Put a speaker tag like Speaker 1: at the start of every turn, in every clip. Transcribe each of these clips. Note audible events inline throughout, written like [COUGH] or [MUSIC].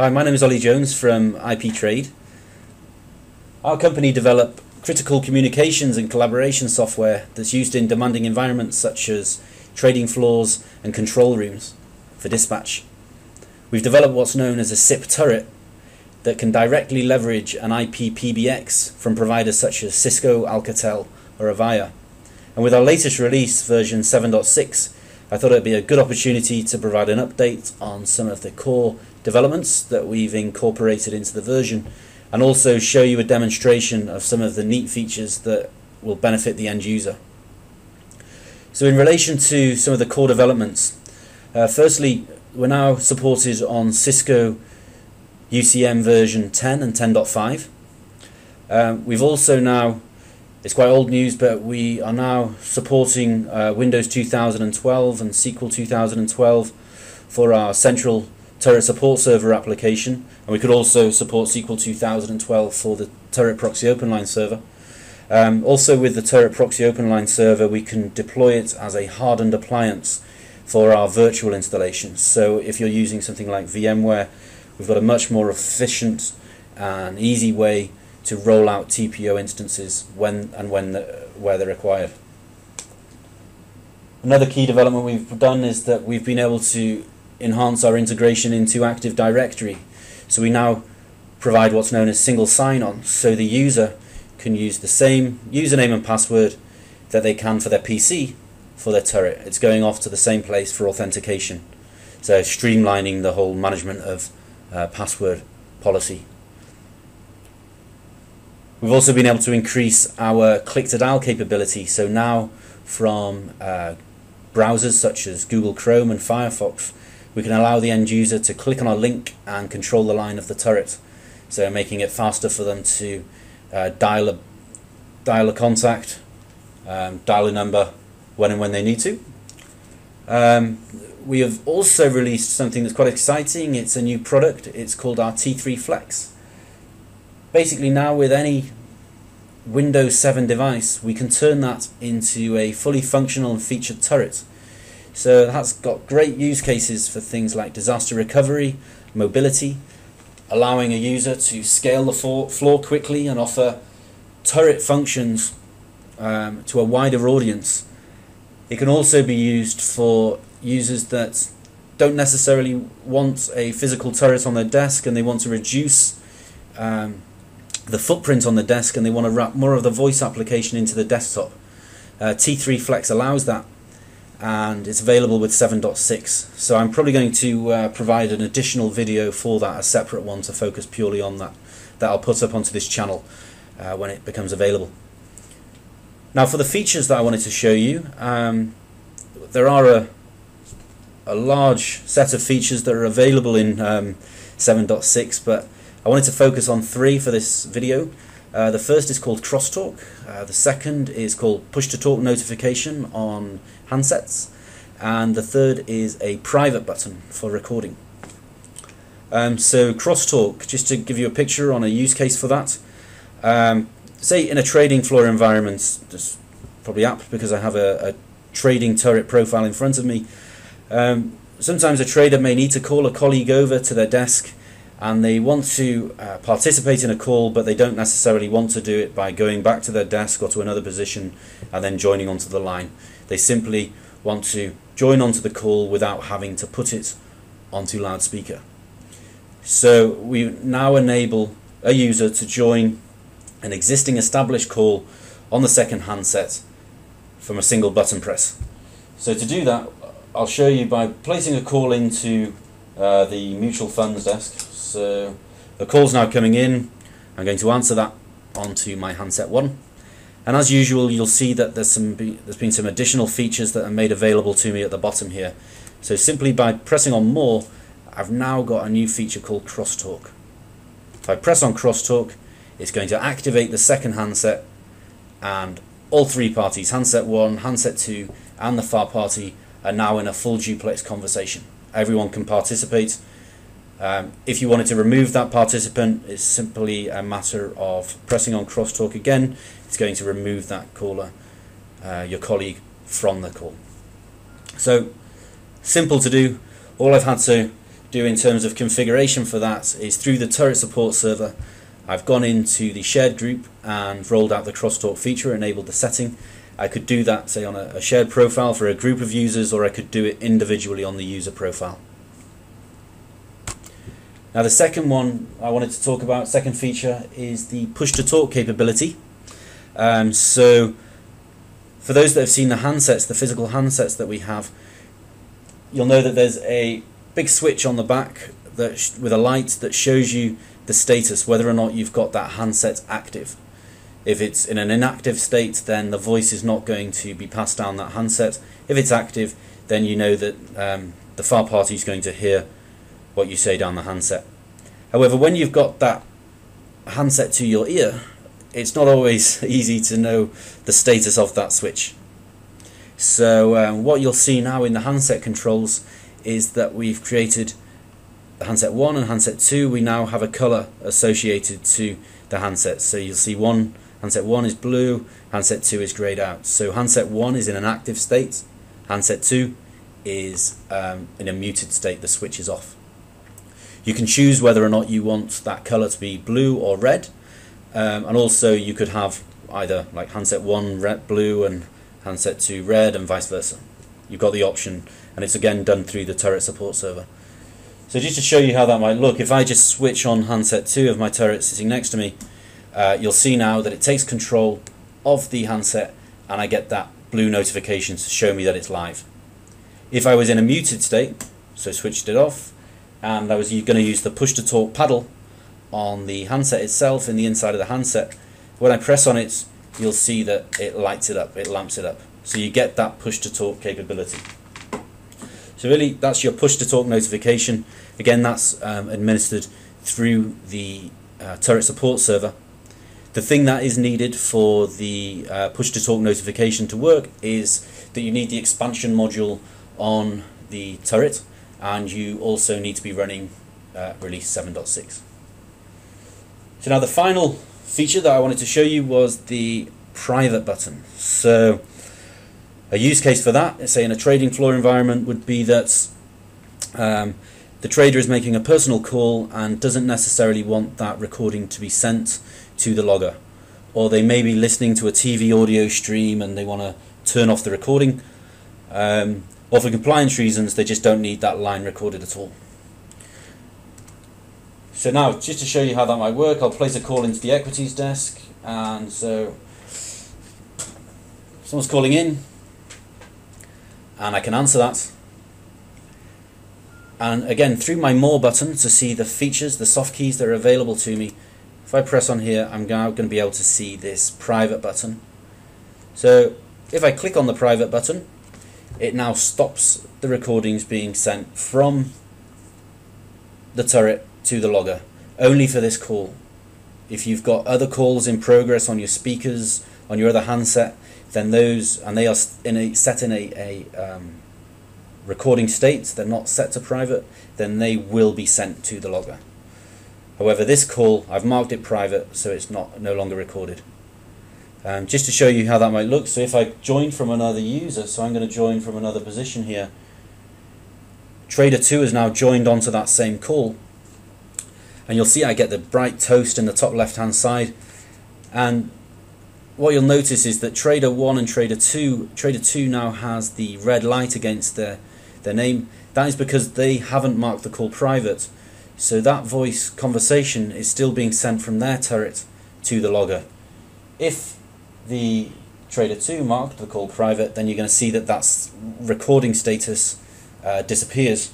Speaker 1: Hi, my name is Ollie Jones from IP Trade. Our company develop critical communications and collaboration software that's used in demanding environments such as trading floors and control rooms for dispatch. We've developed what's known as a SIP turret that can directly leverage an IP PBX from providers such as Cisco, Alcatel or Avaya. And with our latest release, version 7.6, I thought it'd be a good opportunity to provide an update on some of the core developments that we've incorporated into the version and also show you a demonstration of some of the neat features that will benefit the end user. So in relation to some of the core developments, uh, firstly, we're now supported on Cisco UCM version 10 and 10.5. Um, we've also now it's quite old news, but we are now supporting uh, Windows 2012 and SQL 2012 for our central Turret Support Server application, and we could also support SQL 2012 for the Turret Proxy OpenLine server. Um, also with the Turret Proxy OpenLine server, we can deploy it as a hardened appliance for our virtual installations. So if you're using something like VMware, we've got a much more efficient and easy way to roll out TPO instances when and when the, where they're required. Another key development we've done is that we've been able to enhance our integration into Active Directory. So we now provide what's known as single sign-on, so the user can use the same username and password that they can for their PC for their turret. It's going off to the same place for authentication. So streamlining the whole management of uh, password policy. We've also been able to increase our click to dial capability. So now from uh, browsers such as Google Chrome and Firefox, we can allow the end user to click on a link and control the line of the turret. So making it faster for them to uh, dial a dial a contact, um, dial a number when and when they need to. Um, we have also released something that's quite exciting. It's a new product. It's called our T3 Flex basically now with any Windows 7 device we can turn that into a fully functional and featured turret. So that's got great use cases for things like disaster recovery, mobility, allowing a user to scale the floor quickly and offer turret functions um, to a wider audience. It can also be used for users that don't necessarily want a physical turret on their desk and they want to reduce um, the footprint on the desk and they want to wrap more of the voice application into the desktop. Uh, T3 Flex allows that and it's available with 7.6 so I'm probably going to uh, provide an additional video for that, a separate one to focus purely on that that I'll put up onto this channel uh, when it becomes available. Now for the features that I wanted to show you, um, there are a, a large set of features that are available in um, 7.6 but I wanted to focus on three for this video. Uh, the first is called Crosstalk. Uh, the second is called Push to Talk notification on handsets. And the third is a private button for recording. Um, so Crosstalk, just to give you a picture on a use case for that. Um, say in a trading floor environment, just probably apt because I have a, a trading turret profile in front of me. Um, sometimes a trader may need to call a colleague over to their desk and they want to uh, participate in a call, but they don't necessarily want to do it by going back to their desk or to another position and then joining onto the line. They simply want to join onto the call without having to put it onto loudspeaker. So we now enable a user to join an existing established call on the second handset from a single button press. So to do that, I'll show you by placing a call into uh, the mutual funds desk so uh, the call's now coming in. I'm going to answer that onto my handset one. And as usual, you'll see that there's some there's been some additional features that are made available to me at the bottom here. So simply by pressing on more, I've now got a new feature called Crosstalk. If I press on Crosstalk, it's going to activate the second handset and all three parties, handset 1, handset 2 and the far party are now in a full duplex conversation. Everyone can participate um, if you wanted to remove that participant, it's simply a matter of pressing on crosstalk again. It's going to remove that caller, uh, your colleague, from the call. So simple to do. All I've had to do in terms of configuration for that is through the turret support server I've gone into the shared group and rolled out the crosstalk feature, enabled the setting. I could do that, say, on a, a, shared profile for a group of users, or I could do it individually on the user profile. Now, the second one I wanted to talk about, second feature, is the push to talk capability. Um, so, for those that have seen the handsets, the physical handsets that we have, you'll know that there's a big switch on the back that with a light that shows you the status, whether or not you've got that handset active. If it's in an inactive state, then the voice is not going to be passed down that handset. If it's active, then you know that um, the far party is going to hear what you say down the handset. However, when you've got that handset to your ear, it's not always [LAUGHS] easy to know the status of that switch. So um, what you'll see now in the handset controls is that we've created the handset 1 and handset 2 we now have a colour associated to the handset. So you'll see one handset 1 is blue, handset 2 is greyed out. So handset 1 is in an active state, handset 2 is um, in a muted state, the switch is off. You can choose whether or not you want that colour to be blue or red um, and also you could have either like handset 1 red, blue and handset 2 red and vice versa. You've got the option and it's again done through the turret support server. So just to show you how that might look, if I just switch on handset 2 of my turret sitting next to me, uh, you'll see now that it takes control of the handset and I get that blue notification to show me that it's live. If I was in a muted state, so switched it off, and I was going to use the push to talk paddle on the handset itself in the inside of the handset, when I press on it, you'll see that it lights it up, it lamps it up. So you get that push to talk capability. So really, that's your push to talk notification. Again, that's um, administered through the uh, turret support server. The thing that is needed for the uh, push to talk notification to work is that you need the expansion module on the turret and you also need to be running uh, release 7.6. So now the final feature that I wanted to show you was the private button. So a use case for that, say in a trading floor environment, would be that um, the trader is making a personal call and doesn't necessarily want that recording to be sent to the logger. Or they may be listening to a TV audio stream and they want to turn off the recording. Um, or for compliance reasons, they just don't need that line recorded at all. So now, just to show you how that might work, I'll place a call into the equities desk. And so, someone's calling in, and I can answer that. And again, through my More button to see the features, the soft keys that are available to me, if I press on here, I'm now going to be able to see this private button. So if I click on the private button, it now stops the recordings being sent from the turret to the logger, only for this call. If you've got other calls in progress on your speakers, on your other handset, then those, and they are in a, set in a, a um, recording state, they're not set to private, then they will be sent to the logger. However, this call, I've marked it private, so it's not no longer recorded. Um, just to show you how that might look, so if I join from another user, so I'm going to join from another position here, Trader 2 is now joined onto that same call, and you'll see I get the bright toast in the top left hand side, and what you'll notice is that Trader 1 and Trader 2, Trader 2 now has the red light against their, their name. That is because they haven't marked the call private. So that voice conversation is still being sent from their turret to the logger. If the Trader 2 marked the call private, then you're going to see that that's recording status uh, disappears.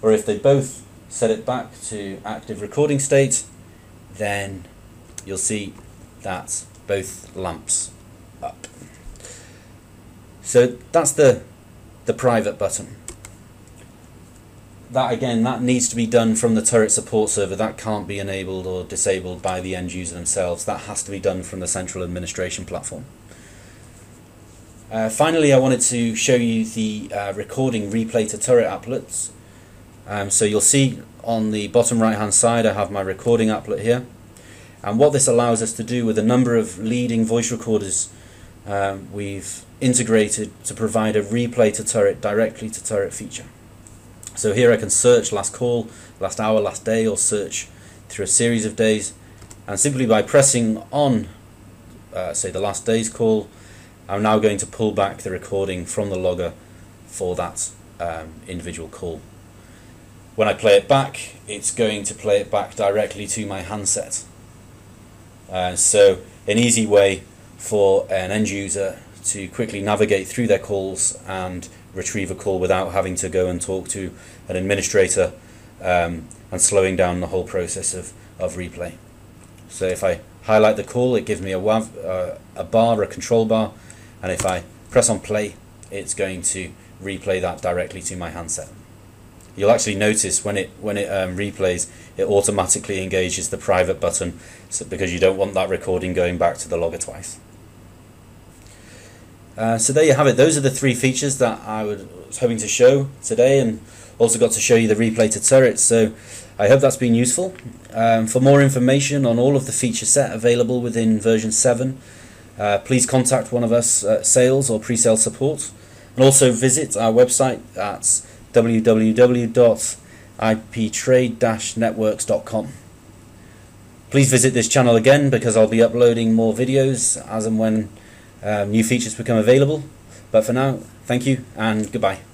Speaker 1: Or if they both set it back to active recording state, then you'll see that both lamps up. So that's the, the private button. That again, that needs to be done from the turret support server. That can't be enabled or disabled by the end user themselves. That has to be done from the central administration platform. Uh, finally, I wanted to show you the uh, recording replay to turret applets. Um, so you'll see on the bottom right hand side I have my recording applet here. And what this allows us to do with a number of leading voice recorders, um, we've integrated to provide a replay to turret directly to turret feature. So here I can search last call, last hour, last day, or search through a series of days. And simply by pressing on, uh, say, the last day's call, I'm now going to pull back the recording from the logger for that um, individual call. When I play it back, it's going to play it back directly to my handset. Uh, so an easy way for an end user to quickly navigate through their calls and retrieve a call without having to go and talk to an administrator um, and slowing down the whole process of, of replay. So if I highlight the call, it gives me a, WAV, uh, a bar, a control bar, and if I press on play, it's going to replay that directly to my handset. You'll actually notice when it when it um, replays, it automatically engages the private button, so, because you don't want that recording going back to the logger twice. Uh, so there you have it. Those are the three features that I was hoping to show today, and also got to show you the replay to turret. So I hope that's been useful. Um, for more information on all of the feature set available within version 7, uh, please contact one of us at sales or pre-sale support, and also visit our website at www.iptrade-networks.com. Please visit this channel again because I'll be uploading more videos as and when um, new features become available. But for now, thank you and goodbye.